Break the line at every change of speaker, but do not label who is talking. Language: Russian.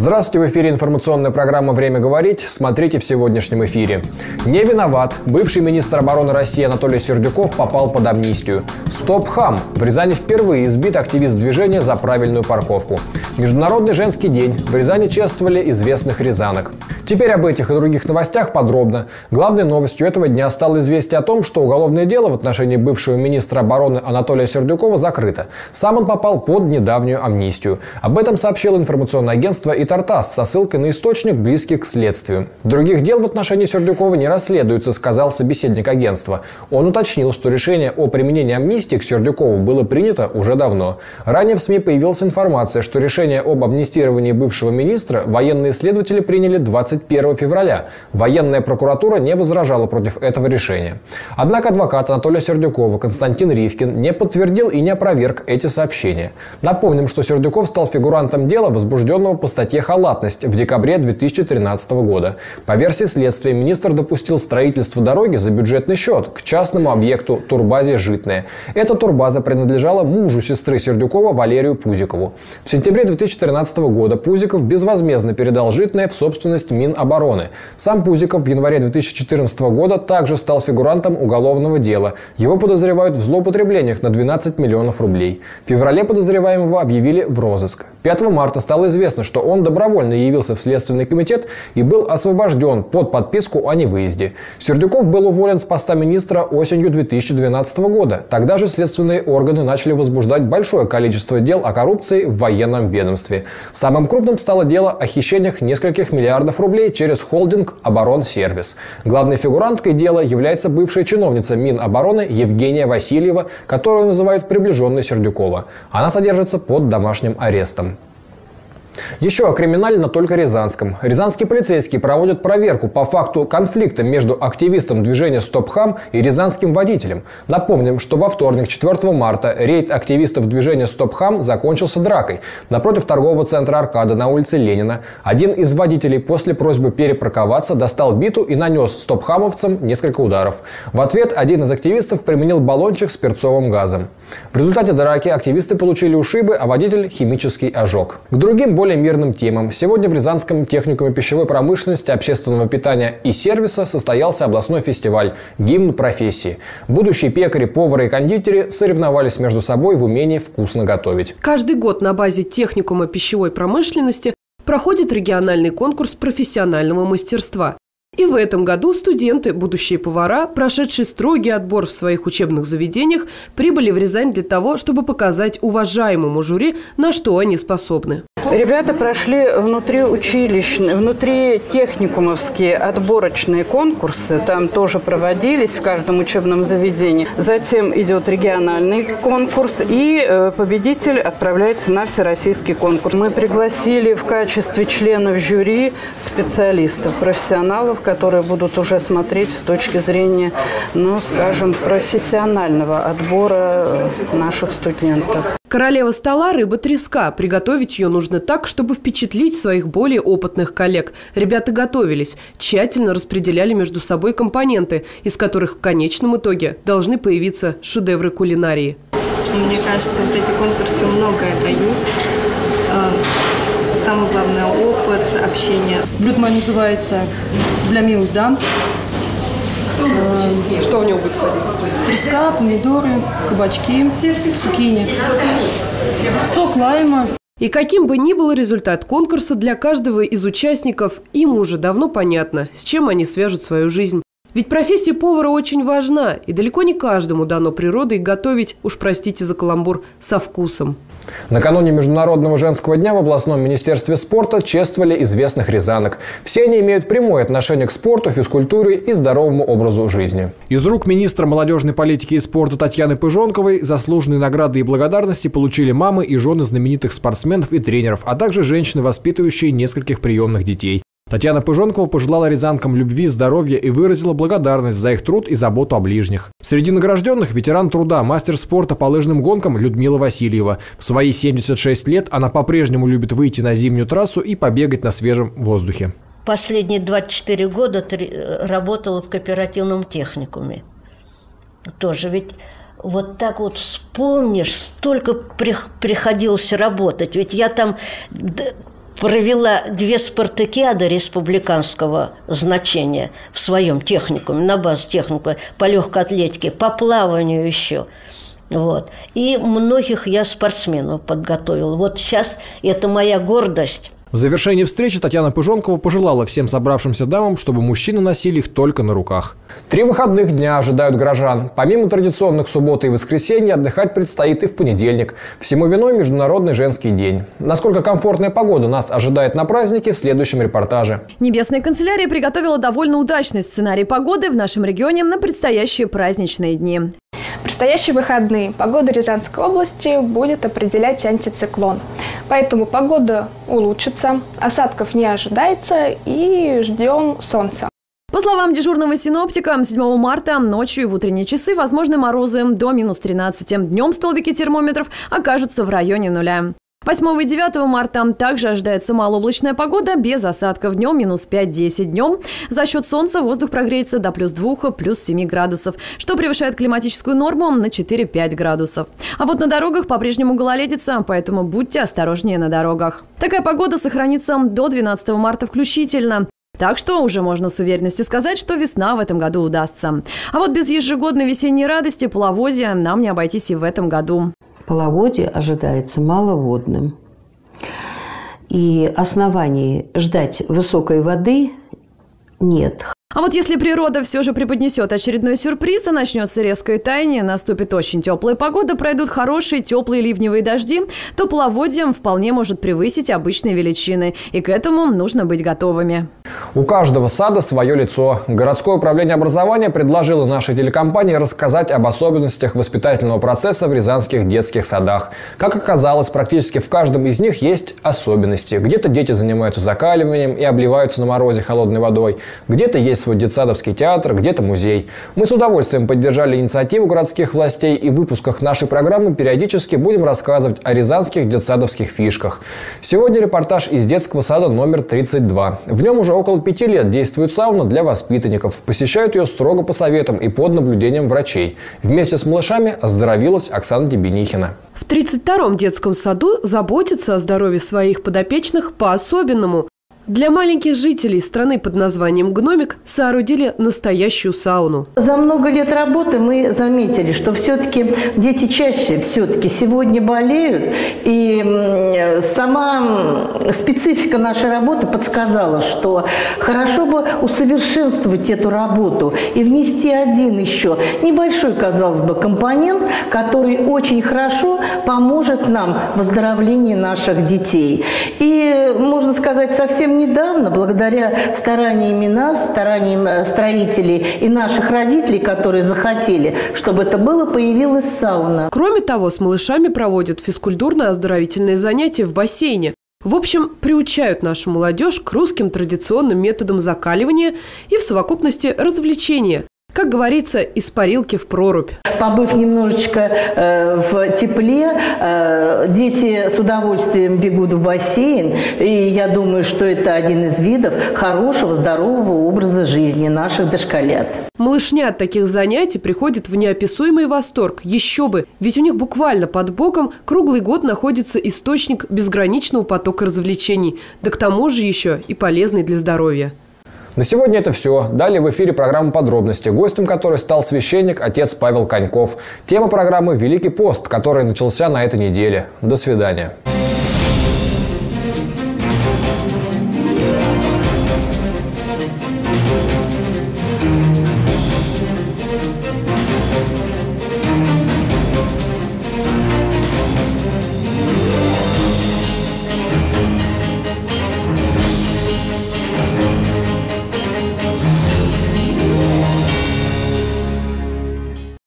Здравствуйте, в эфире информационная программа «Время говорить». Смотрите в сегодняшнем эфире. Не виноват. Бывший министр обороны России Анатолий Сердюков попал под амнистию. Стоп хам. В Рязани впервые избит активист движения за правильную парковку. Международный женский день. В Рязани чествовали известных рязанок. Теперь об этих и других новостях подробно. Главной новостью этого дня стало известие о том, что уголовное дело в отношении бывшего министра обороны Анатолия Сердюкова закрыто. Сам он попал под недавнюю амнистию. Об этом сообщило информационное агентство и Тартас со ссылкой на источник, близкий к следствию. Других дел в отношении Сердюкова не расследуется, сказал собеседник агентства. Он уточнил, что решение о применении амнистии к Сердюкову было принято уже давно. Ранее в СМИ появилась информация, что решение об амнистировании бывшего министра военные следователи приняли 21 февраля. Военная прокуратура не возражала против этого решения. Однако адвокат Анатолия Сердюкова Константин Ривкин не подтвердил и не опроверг эти сообщения. Напомним, что Сердюков стал фигурантом дела, возбужденного по статье статье «Халатность» в декабре 2013 года. По версии следствия, министр допустил строительство дороги за бюджетный счет к частному объекту турбазе «Житная». Эта турбаза принадлежала мужу сестры Сердюкова Валерию Пузикову. В сентябре 2013 года Пузиков безвозмездно передал «Житное» в собственность Минобороны. Сам Пузиков в январе 2014 года также стал фигурантом уголовного дела. Его подозревают в злоупотреблениях на 12 миллионов рублей. В феврале подозреваемого объявили в розыск. 5 марта стало известно, что он добровольно явился в Следственный комитет и был освобожден под подписку о невыезде. Сердюков был уволен с поста министра осенью 2012 года. Тогда же следственные органы начали возбуждать большое количество дел о коррупции в военном ведомстве. Самым крупным стало дело о хищениях нескольких миллиардов рублей через холдинг «Оборонсервис». Главной фигуранткой дела является бывшая чиновница Минобороны Евгения Васильева, которую называют приближенной Сердюкова. Она содержится под домашним арестом. Еще о криминале, но только Рязанском. Рязанские полицейские проводят проверку по факту конфликта между активистом движения «Стоп-Хам» и рязанским водителем. Напомним, что во вторник, 4 марта, рейд активистов движения «Стоп-Хам» закончился дракой. Напротив торгового центра «Аркада» на улице Ленина один из водителей после просьбы перепарковаться достал биту и нанес «Стоп-Хамовцам» несколько ударов. В ответ один из активистов применил баллончик с перцовым газом. В результате драки активисты получили ушибы, а водитель – химический ожог. К другим более мирным темам. Сегодня в Рязанском техникуме пищевой промышленности, общественного питания и сервиса состоялся областной фестиваль «Гимн профессии». Будущие пекари, повары и кондитеры соревновались между собой в умении вкусно готовить.
Каждый год на базе техникума пищевой промышленности проходит региональный конкурс профессионального мастерства. И в этом году студенты, будущие повара, прошедшие строгий отбор в своих учебных заведениях, прибыли в Рязань для того, чтобы показать уважаемому жюри, на что они способны.
Ребята прошли внутри училищные, внутри техникумовские отборочные конкурсы. Там тоже проводились в каждом учебном заведении. Затем идет региональный конкурс, и э, победитель отправляется на всероссийский конкурс. Мы пригласили в качестве членов жюри специалистов, профессионалов, которые будут уже смотреть с точки зрения, ну, скажем, профессионального отбора наших студентов.
Королева стола – рыба треска. Приготовить ее нужно так, чтобы впечатлить своих более опытных коллег. Ребята готовились, тщательно распределяли между собой компоненты, из которых в конечном итоге должны появиться шедевры кулинарии.
Мне кажется, вот эти конкурсы многое дают. А, самое главное – опыт, общение.
Блюдо мое называется «Для милых дам».
Э, что у него будет ходить?
Треска, помидоры, кабачки, цукини, сок лайма.
И каким бы ни был результат конкурса для каждого из участников, им уже давно понятно, с чем они свяжут свою жизнь. Ведь профессия повара очень важна, и далеко не каждому дано природой готовить, уж простите за каламбур, со вкусом.
Накануне Международного женского дня в областном министерстве спорта чествовали известных рязанок. Все они имеют прямое отношение к спорту, физкультуре и здоровому образу жизни. Из рук министра молодежной политики и спорта Татьяны Пыжонковой заслуженные награды и благодарности получили мамы и жены знаменитых спортсменов и тренеров, а также женщины, воспитывающие нескольких приемных детей. Татьяна Пыжонкова пожелала рязанкам любви, здоровья и выразила благодарность за их труд и заботу о ближних. Среди награжденных ветеран труда, мастер спорта по лыжным гонкам Людмила Васильева. В свои 76 лет она по-прежнему любит выйти на зимнюю трассу и побегать на свежем воздухе.
Последние 24 года работала в кооперативном техникуме. Тоже ведь вот так вот вспомнишь, столько приходилось работать. Ведь я там провела две спартакиады республиканского значения в своем техникуме, на базе техникума, по легкой атлетике, по плаванию еще. Вот. И многих я спортсменов подготовила. Вот сейчас это моя гордость.
В завершении встречи Татьяна Пыжонкова пожелала всем собравшимся дамам, чтобы мужчины носили их только на руках. Три выходных дня ожидают горожан. Помимо традиционных субботы и воскресенья, отдыхать предстоит и в понедельник. Всему виной Международный женский день. Насколько комфортная погода нас ожидает на празднике в следующем репортаже.
Небесная канцелярия приготовила довольно удачный сценарий погоды в нашем регионе на предстоящие праздничные дни.
Предстоящие выходные погода Рязанской области будет определять антициклон. Поэтому погода улучшится, осадков не ожидается и ждем солнца.
По словам дежурного синоптика, 7 марта ночью и в утренние часы возможны морозы до минус 13. Днем столбики термометров окажутся в районе нуля. 8 и 9 марта также ожидается малооблачная погода без осадков. Днем минус 5-10 днем. За счет солнца воздух прогреется до плюс 2, плюс 7 градусов, что превышает климатическую норму на 4-5 градусов. А вот на дорогах по-прежнему гололедица, поэтому будьте осторожнее на дорогах. Такая погода сохранится до 12 марта включительно. Так что уже можно с уверенностью сказать, что весна в этом году удастся. А вот без ежегодной весенней радости половодья нам не обойтись и в этом году
половодье ожидается маловодным. И оснований ждать высокой воды нет.
А вот если природа все же преподнесет очередной сюрприз, и начнется резкое таяние, наступит очень теплая погода, пройдут хорошие теплые ливневые дожди, то половодьем вполне может превысить обычные величины. И к этому нужно быть готовыми.
У каждого сада свое лицо. Городское управление образования предложило нашей телекомпании рассказать об особенностях воспитательного процесса в рязанских детских садах. Как оказалось, практически в каждом из них есть особенности. Где-то дети занимаются закаливанием и обливаются на морозе холодной водой. Где-то есть свой детсадовский театр, где-то музей. Мы с удовольствием поддержали инициативу городских властей и в выпусках нашей программы периодически будем рассказывать о рязанских детсадовских фишках. Сегодня репортаж из детского сада номер 32. В нем уже около пяти лет действует сауна для воспитанников. Посещают ее строго по советам и под наблюдением врачей. Вместе с малышами оздоровилась Оксана Дебенихина.
В 32-м детском саду заботятся о здоровье своих подопечных по-особенному. Для маленьких жителей страны под названием «Гномик» соорудили настоящую сауну.
За много лет работы мы заметили, что все-таки дети чаще все-таки сегодня болеют. И сама специфика нашей работы подсказала, что хорошо бы усовершенствовать эту работу и внести один еще небольшой, казалось бы, компонент, который очень хорошо поможет нам в выздоровлении наших детей. И, можно сказать, совсем недавно, благодаря стараниями нас, стараниям э, строителей и наших родителей, которые захотели, чтобы это было, появилась сауна.
Кроме того, с малышами проводят физкультурно-оздоровительные занятия в бассейне. В общем, приучают нашу молодежь к русским традиционным методам закаливания и в совокупности развлечения. Как говорится, из парилки в прорубь.
Побыв немножечко э, в тепле, э, дети с удовольствием бегут в бассейн. И я думаю, что это один из видов хорошего, здорового образа жизни наших дошколят.
Малышня от таких занятий приходит в неописуемый восторг. Еще бы! Ведь у них буквально под боком круглый год находится источник безграничного потока развлечений. Да к тому же еще и полезный для здоровья.
На сегодня это все. Далее в эфире программа «Подробности», гостем которой стал священник отец Павел Коньков. Тема программы «Великий пост», который начался на этой неделе. До свидания.